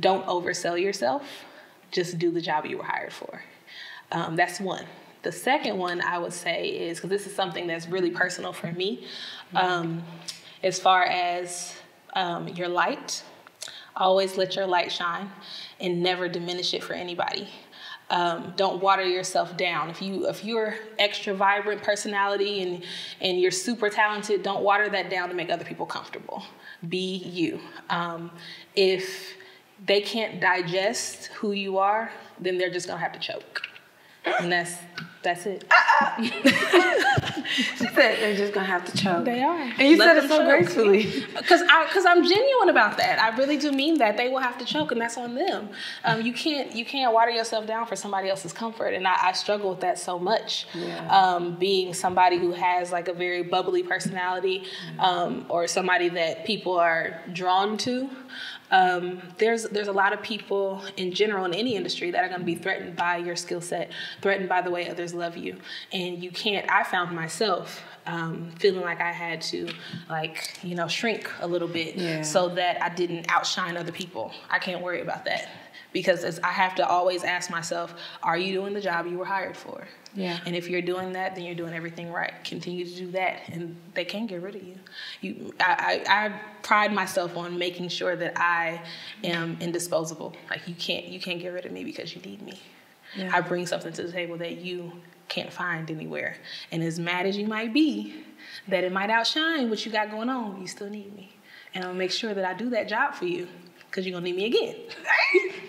Speaker 2: Don't oversell yourself, just do the job you were hired for. Um, that's one. The second one I would say is because this is something that's really personal for me, um, as far as um, your light, always let your light shine and never diminish it for anybody. Um, don't water yourself down. If you if you're extra vibrant personality and and you're super talented, don't water that down to make other people comfortable. Be you. Um, if they can't digest who you are, then they're just gonna have to choke. And that's that's it.
Speaker 1: She said they're just gonna have to choke.
Speaker 2: They are.
Speaker 1: And you
Speaker 2: Let
Speaker 1: said it so
Speaker 2: choke.
Speaker 1: gracefully.
Speaker 2: Because I, cause I'm genuine about that. I really do mean that. They will have to choke, and that's on them. Um, you can't you can't water yourself down for somebody else's comfort, and I, I struggle with that so much.
Speaker 1: Yeah.
Speaker 2: Um, being somebody who has like a very bubbly personality, um, or somebody that people are drawn to. Um, there's there's a lot of people in general in any industry that are going to be threatened by your skill set, threatened by the way others love you, and you can't. I found myself um, feeling like I had to like you know shrink a little bit
Speaker 1: Yeah.
Speaker 2: so that I didn't outshine other people. I can't worry about that because it's, I have to always ask myself, are you doing the job you were hired for?
Speaker 1: Yeah.
Speaker 2: And if you're doing that, then you're doing everything right. Continue to do that, and they can't get rid of you. You, I, I, I pride myself on making sure that I am indisposable. Like you can't, you can't get rid of me because you need me.
Speaker 1: Yeah.
Speaker 2: I bring something to the table that you can't find anywhere. And as mad as you might be, that it might outshine what you got going on, you still need me. And I'll make sure that I do that job for you because you're gonna need me again.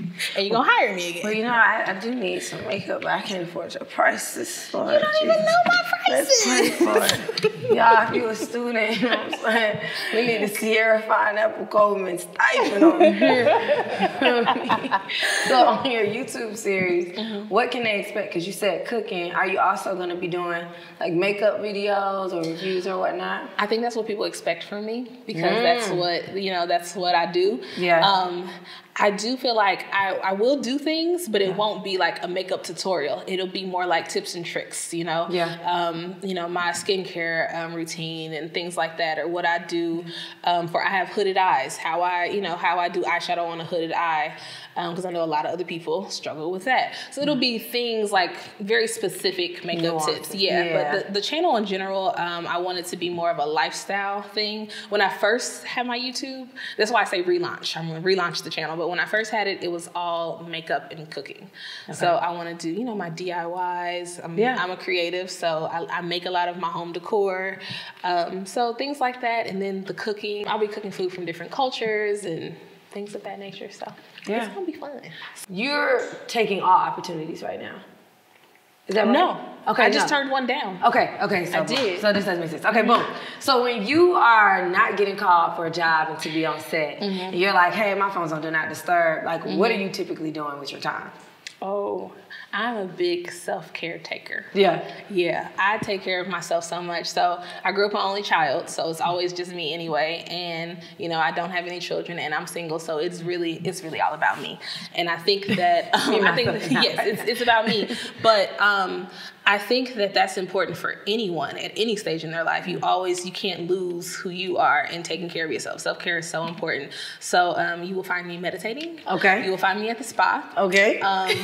Speaker 2: and you're gonna hire me again.
Speaker 1: Well, you know, I, I do need some makeup, but I can't afford your prices. Lord
Speaker 2: You don't even know my
Speaker 1: Let's pray
Speaker 2: prices.
Speaker 1: for it. Y'all, if you a student, you know what I'm saying? We need a Ciara Fineapple Coleman stipend on here. so on your YouTube series,
Speaker 2: Mm-hmm.
Speaker 1: what can they expect? Because you said cooking. Are you also going to be doing like makeup videos or reviews or whatnot?
Speaker 2: I think that's what people expect from me because that's what you know. That's what I do.
Speaker 1: Yeah.
Speaker 2: Um, I do feel like I, I will do things, but it won't be like a makeup tutorial. It'll be more like tips and tricks. You know.
Speaker 1: Yeah.
Speaker 2: Um, you know my skincare um, routine and things like that, or what I do um, for. I have hooded eyes. How I you know how I do eyeshadow on a hooded eye because I know a lot of other people struggle with that. So it'll be things like very specific makeup tips. Yeah.
Speaker 1: Yeah.
Speaker 2: But the, the channel in general, um, I want it to be more of a lifestyle thing. When I first had my YouTube, that's why I say relaunch. I'm gonna relaunch the channel. But when I first had it, it was all makeup and cooking. So I want to do, you know, my DIYs. I'm,
Speaker 1: Yeah.
Speaker 2: I'm a creative, so I, I make a lot of my home decor. Um, so things like that, and then the cooking. I'll be cooking food from different cultures and things of that nature. So
Speaker 1: Yeah.
Speaker 2: it's gonna be fun.
Speaker 1: You're taking all opportunities right now. Is that right?
Speaker 2: No,
Speaker 1: Okay.
Speaker 2: I just turned one down.
Speaker 1: Okay, okay, so
Speaker 2: I
Speaker 1: boom.
Speaker 2: did.
Speaker 1: So this doesn't make sense. Okay, boom. So when you are not getting called for a job and to be on set,
Speaker 2: Mm-hmm.
Speaker 1: you're like, hey, my phone's on do not disturb, like what are you typically doing with your time?
Speaker 2: Oh, I'm a big self care taker.
Speaker 1: Yeah.
Speaker 2: Yeah, I take care of myself so much. So I grew up an only child, so it's always just me anyway. And you know, I don't have any children, and I'm single, so it's really it's really all about me. And I think that um, I think that, yes, it's it's about me. But um, I think that that's important for anyone at any stage in their life. You always you can't lose who you are in taking care of yourself. Self care is so important. So um, you will find me meditating.
Speaker 1: Okay.
Speaker 2: You will find me at the spa.
Speaker 1: Okay.
Speaker 2: Um,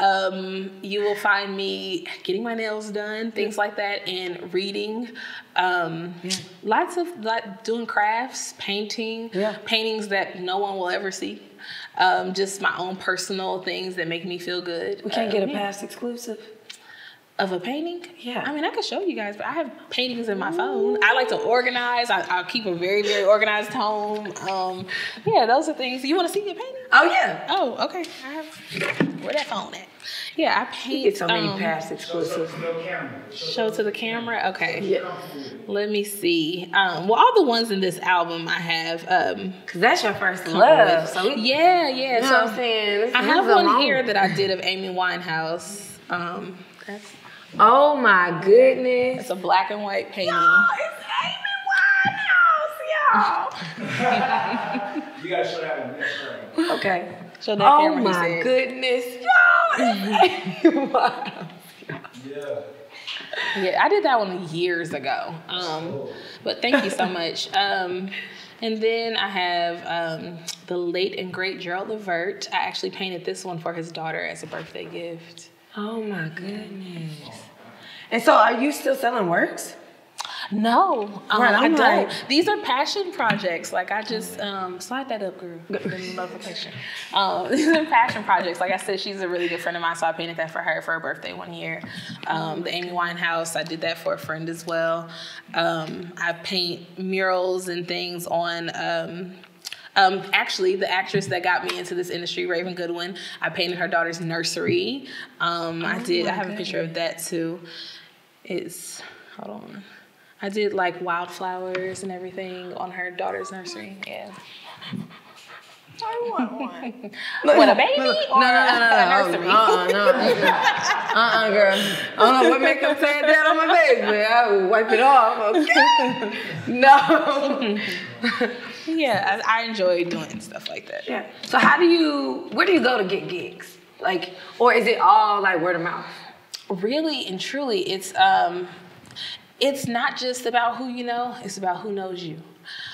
Speaker 2: um, you will find me getting my nails done, things like that, and reading. Um,
Speaker 1: Yeah.
Speaker 2: Lots of like doing crafts, painting,
Speaker 1: Yeah.
Speaker 2: paintings that no one will ever see. Um, just my own personal things that make me feel good.
Speaker 1: we can't get a
Speaker 2: Um, yeah.
Speaker 1: PATHS exclusive.
Speaker 2: Of a painting.
Speaker 1: Yeah.
Speaker 2: I mean, I could show you guys, but I have paintings in my phone. I like to organize. I, keep a very, very organized home. Um, yeah, those are things. You want to see your painting?
Speaker 1: Oh yeah.
Speaker 2: Oh, okay. I have where that phone at? Yeah, I paint.
Speaker 1: Get so many
Speaker 2: um,
Speaker 1: PATHS exclusives.
Speaker 2: Show to the camera. Okay.
Speaker 1: Yeah.
Speaker 2: Let me see. Um, well, all the ones in this album I have. Um,
Speaker 1: Cause that's your first love.
Speaker 2: with-
Speaker 1: So we,
Speaker 2: yeah, yeah.
Speaker 1: You know
Speaker 2: so
Speaker 1: what I'm saying? This-
Speaker 2: I have one
Speaker 1: long-
Speaker 2: here that I did of Amy Winehouse. Um, that's
Speaker 1: Oh my goodness.
Speaker 2: it's a black and white painting.
Speaker 1: Oh, it's Amy Winehouse, y'all.
Speaker 3: You gotta show that one. You gotta show that one.
Speaker 1: Okay.
Speaker 2: Show that
Speaker 1: Oh
Speaker 2: camera. he
Speaker 1: my
Speaker 2: said.
Speaker 1: goodness, y'all. It's Amy Winehouse.
Speaker 3: Yeah.
Speaker 2: Yeah, I did that one years ago. Um, but thank you so much. Um, and then I have um, the late and great Gerald Levert. I actually painted this one for his daughter as a birthday gift.
Speaker 1: Oh my goodness. And so, are you still selling works?
Speaker 2: No, um,
Speaker 1: Right,
Speaker 2: I don't.
Speaker 1: like-
Speaker 2: These are passion projects. Like I just um, slide that up, girl. The notification. Um, these are passion projects. Like I said, she's a really good friend of mine, so I painted that for her for her birthday one year. Um, the Amy Winehouse, I did that for a friend as well. Um, I paint murals and things on. Um, actually, the actress that got me into this industry, Raven Goodwin, I painted her daughter's nursery. Um, I
Speaker 1: Oh
Speaker 2: did. I have a picture of that too. It's hold on. I did like wildflowers and everything on her daughter's nursery. Yeah.
Speaker 1: I want one.
Speaker 2: What a baby
Speaker 1: No, no, no, no, no.
Speaker 2: nursery?
Speaker 1: Uh-uh, no. Uh-uh, girl. I don't know what make them say that on my face, but I will wipe it off. Okay. no.
Speaker 2: Yeah, I, I enjoy doing stuff like that.
Speaker 1: Yeah. So how do you? Where do you go to get gigs? Like, or is it all like word of mouth?
Speaker 2: Really and truly, it's um, it's not just about who you know; it's about who knows you.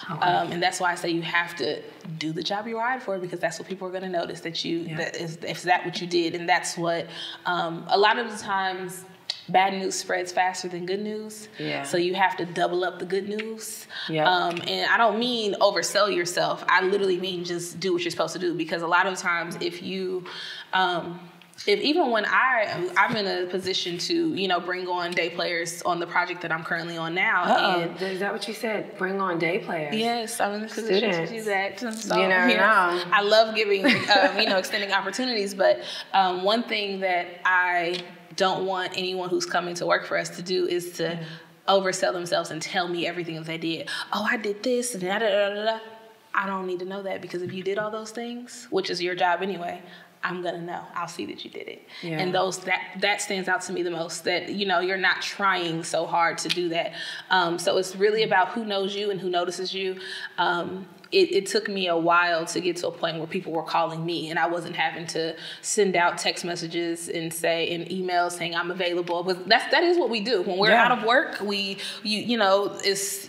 Speaker 2: Um, and that's why I say you have to do the job you're hired for because that's what people are going to notice that you
Speaker 1: Yeah.
Speaker 2: that is if that what you did and that's what um, a lot of the times bad news spreads faster than good news.
Speaker 1: Yeah.
Speaker 2: So you have to double up the good news.
Speaker 1: Yeah.
Speaker 2: Um, and I don't mean oversell yourself. I literally mean just do what you're supposed to do because a lot of times if you um, if even when I I'm in a position to you know bring on day players on the project that I'm currently on now
Speaker 1: Uh-oh.
Speaker 2: and
Speaker 1: Is that what you said? Bring on day players.
Speaker 2: Yes, I'm in a position
Speaker 1: Students.
Speaker 2: to do that. So,
Speaker 1: You never
Speaker 2: here,
Speaker 1: know.
Speaker 2: I love giving, um, you know, extending opportunities. But um, one thing that I don't want anyone who's coming to work for us to do is to oversell themselves and tell me everything that they did. Oh, I did this and da da da da. da. I don't need to know that because if you did all those things, which is your job anyway, I'm gonna know. I'll see that you did it.
Speaker 1: Yeah.
Speaker 2: And those that that stands out to me the most. That you know you're not trying so hard to do that. Um, so it's really about who knows you and who notices you. Um, it, it took me a while to get to a point where people were calling me and I wasn't having to send out text messages and say in emails saying I'm available. But that's that is what we do when we're
Speaker 1: Yeah.
Speaker 2: out of work. We you you know it's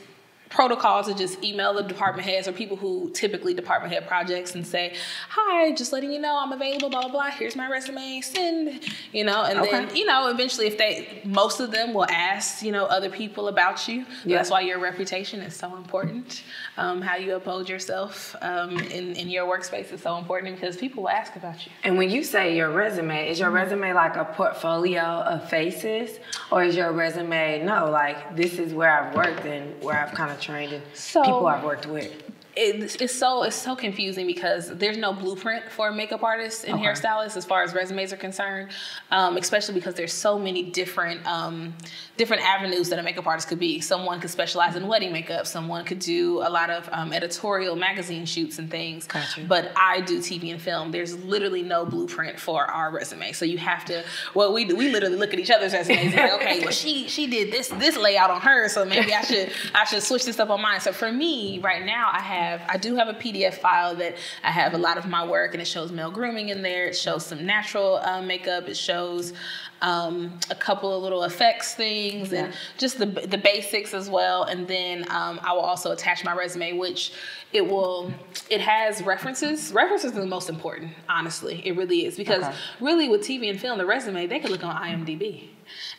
Speaker 2: protocol to just email the department heads or people who typically department head projects and say, "Hi, just letting you know I'm available. Blah blah blah. Here's my resume. Send." You know, and then you know, eventually, if they, most of them will ask, you know, other people about you.
Speaker 1: Yeah.
Speaker 2: That's why your reputation is so important. Um, how you uphold yourself um, in in your workspace is so important because people will ask about you.
Speaker 1: And when you say your resume, is your
Speaker 2: Mm-hmm.
Speaker 1: resume like a portfolio of faces, or is your resume no, like this is where I've worked and where I've kind of trained and
Speaker 2: So-
Speaker 1: people I've worked with?
Speaker 2: It's, it's so it's so confusing because there's no blueprint for makeup artists and
Speaker 1: Okay.
Speaker 2: hairstylists as far as resumes are concerned, um, especially because there's so many different um, different avenues that a makeup artist could be. Someone could specialize in wedding makeup. Someone could do a lot of um, editorial magazine shoots and things.
Speaker 1: Gotcha.
Speaker 2: But I do TV and film. There's literally no blueprint for our resume, so you have to. Well, we do. We literally look at each other's resumes and like, okay, well she she did this this layout on her, so maybe I should I should switch this up on mine. So for me, right now, I have I do have a PDF file that I have a lot of my work, and it shows male grooming in there. It shows some natural uh, makeup. It shows um, a couple of little effects things and just the the basics as well. And then um, I will also attach my resume, which it will it has references. References are the most important, honestly. It really is because
Speaker 1: Okay.
Speaker 2: really with TV and film, the resume they could look on IMDb.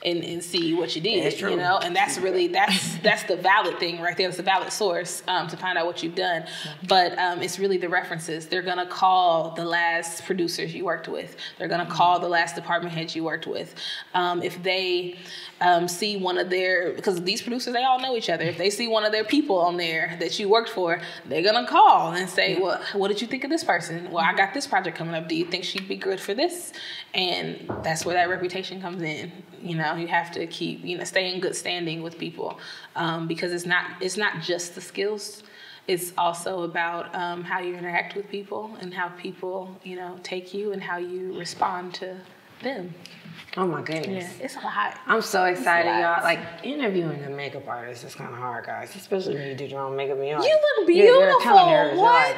Speaker 2: And, and see what you did,
Speaker 1: That's true.
Speaker 2: you know, and that's really that's that's the valid thing right there. It's the valid source um, to find out what you've done. But um, it's really the references. They're gonna call the last producers you worked with. They're gonna call the last department heads you worked with. Um, if they um, see one of their because these producers they all know each other. If they see one of their people on there that you worked for, they're gonna call and say, "Well, what did you think of this person? Well, I got this project coming up. Do you think she'd be good for this?" And that's where that reputation comes in. You know, you have to keep you know stay in good standing with people um, because it's not it's not just the skills. It's also about um, how you interact with people and how people you know take you and how you respond to them.
Speaker 1: Oh my goodness.
Speaker 2: Yeah, it's a lot.
Speaker 1: I'm so excited, y'all. Like interviewing a makeup artist is kind of hard, guys. Especially when you do your own makeup. You're
Speaker 2: You
Speaker 1: like-
Speaker 2: look
Speaker 1: you're- you're
Speaker 2: beautiful.
Speaker 1: You're
Speaker 2: What?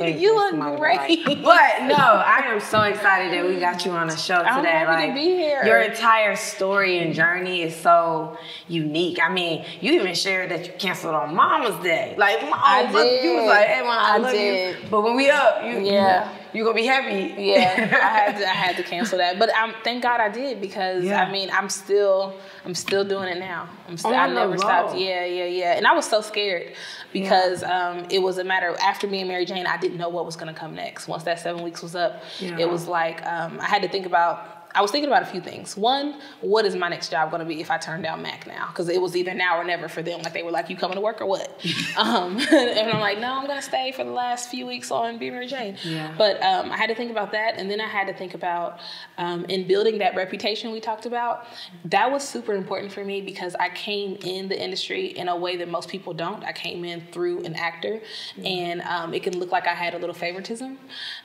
Speaker 1: like, oh,
Speaker 2: You look great.
Speaker 1: like- But no, I am so excited that we got you on the show today.
Speaker 2: I'm happy to be here.
Speaker 1: Your entire story and journey is so unique. I mean, you even shared that you canceled on Mama's Day. Like, Mom,
Speaker 2: I
Speaker 1: you was like, "Hey, Mom, I,
Speaker 2: I
Speaker 1: love
Speaker 2: did.
Speaker 1: you." But when we up, you,
Speaker 2: Yeah.
Speaker 1: You, gonna be happy.
Speaker 2: yeah, I had to I had to cancel that, but I'm thank God I did because
Speaker 1: Yeah.
Speaker 2: I mean I'm still I'm still doing it now. I'm still,
Speaker 1: Oh,
Speaker 2: I never stopped. Yeah, yeah, yeah. And I was so scared because um, it was a matter of after being Mary Jane, I didn't know what was going to come next. Once that seven weeks was up,
Speaker 1: Yeah.
Speaker 2: it was like um, I had to think about. I was thinking about a few things. One, what is my next job going to be if I turn down MAC now? Because it was either now or never for them. Like they were like, "You coming to work or what?" um, and I'm like, "No, I'm going to stay for the last few weeks on Be Mary Jane."
Speaker 1: Yeah.
Speaker 2: But um, I had to think about that, and then I had to think about um, in building that reputation we talked about. That was super important for me because I came in the industry in a way that most people don't. I came in through an actor, and um, it can look like I had a little favoritism,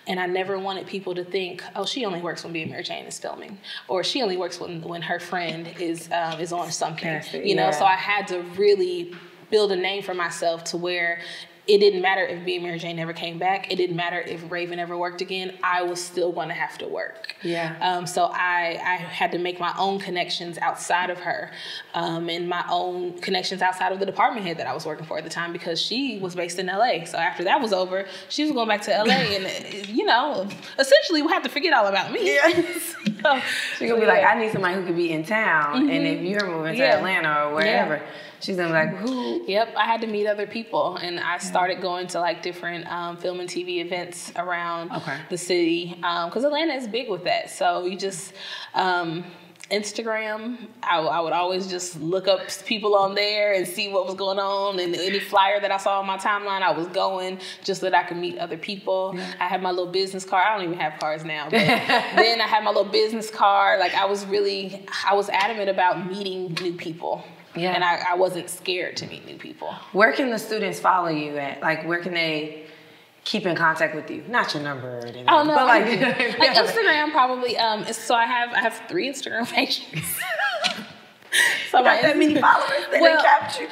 Speaker 2: and I never wanted people to think, "Oh, she only works when Being Mary Jane is filming," or "She only works when when her friend is um, is on something." You know,
Speaker 1: yeah.
Speaker 2: so I had to really build a name for myself to where it didn't matter if Being Mary Jane never came back. It didn't matter if Raven ever worked again. I was still going to have to work.
Speaker 1: Yeah.
Speaker 2: Um, so I, I had to make my own connections outside of her um, and my own connections outside of the department head that I was working for at the time because she was based in LA. So after that was over, she was going back to LA and, you know, essentially we had to forget all about me.
Speaker 1: Yeah.
Speaker 2: so,
Speaker 1: She's gonna be like, I need somebody who could be in town, and if you're moving to
Speaker 2: Mm-hmm. Yeah.
Speaker 1: Atlanta or wherever, she's gonna be like, who?
Speaker 2: Yep, I had to meet other people, and I started going to like different um, film and TV events around
Speaker 1: Okay.
Speaker 2: the city because Atlanta is big with that. So you just um, Instagram, I, I would always just look up people on there and see what was going on, and any flyer that I saw on my timeline, I was going just so that I could meet other people. I had my little business card. I don't even have cards now, but then I had my little business card. Like I was really, I was adamant about meeting new people.
Speaker 1: Yeah.
Speaker 2: And I, I wasn't scared to meet new people.
Speaker 1: Where can the students follow you at? Like, where can they keep in contact with you? Not your number or anything.
Speaker 2: Oh no,
Speaker 1: but like,
Speaker 2: like, like Instagram probably. Um, so I have I have three Instagram pages. so
Speaker 1: You got that many followers that
Speaker 2: Well,
Speaker 1: they capture.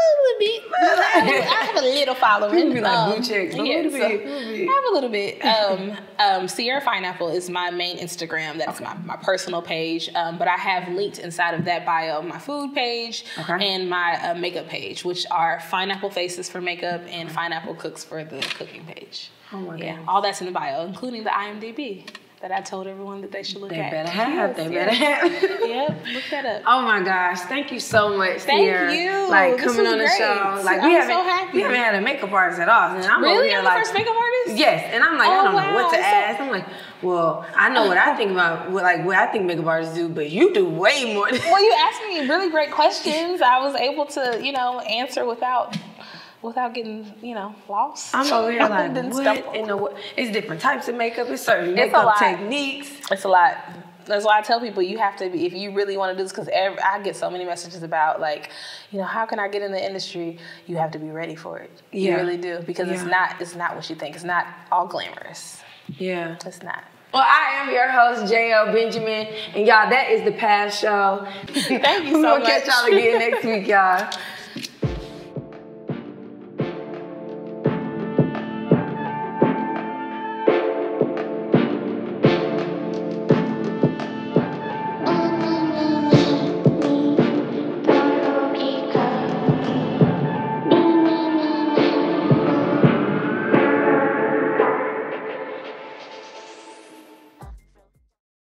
Speaker 2: I have a little bit. I have a little following.
Speaker 1: People be like,
Speaker 2: um,
Speaker 1: blue chicks, a
Speaker 2: yeah,
Speaker 1: little bit, bit.
Speaker 2: I have a little bit. Um, um, Ciara Fineapple is my main Instagram. That's my, my personal page. Um, but I have linked inside of that bio my food page
Speaker 1: Okay.
Speaker 2: and my uh, makeup page, which are Fineapple Faces for makeup and Fineapple Cooks for the cooking page.
Speaker 1: Oh my
Speaker 2: Yeah,
Speaker 1: goodness.
Speaker 2: all that's in the bio, including the IMDb that I told everyone that they should look at.
Speaker 1: They
Speaker 2: at.
Speaker 1: better have. They
Speaker 2: Yes,
Speaker 1: better have.
Speaker 2: Yep, look that up.
Speaker 1: Oh my gosh! Thank you so much,
Speaker 2: Thank
Speaker 1: Ciara.
Speaker 2: you.
Speaker 1: Like coming on the
Speaker 2: great.
Speaker 1: show. Like
Speaker 2: I'm
Speaker 1: we haven't,
Speaker 2: happy.
Speaker 1: we haven't had a makeup artist at all. And I'm
Speaker 2: Really?
Speaker 1: here
Speaker 2: I'm the first makeup artist?
Speaker 1: Yes, and I'm like, I
Speaker 2: Oh,
Speaker 1: don't know what
Speaker 2: wow.
Speaker 1: to
Speaker 2: So-
Speaker 1: ask. I'm like, well, I know what I think about, what, like what I think makeup artists do, but you do way more. Than
Speaker 2: Well, you asked me really great questions. I was able to, you know, answer without without getting, you know, lost.
Speaker 1: I'm over here like, what in the? It's different types of makeup. It's certain
Speaker 2: It's a
Speaker 1: makeup
Speaker 2: lot.
Speaker 1: techniques.
Speaker 2: It's a lot. That's why I tell people you have to be if you really want to do this because I get so many messages about like, you know, how can I get in the industry? You have to be ready for it. You really do because it's not it's not what you think. It's not all glamorous.
Speaker 1: Yeah.
Speaker 2: It's not.
Speaker 1: Well, I am your host, JL Benjamin, and y'all, that is the past show.
Speaker 2: Thank you so
Speaker 1: We're
Speaker 2: so
Speaker 1: gonna catch y'all again next week, y'all.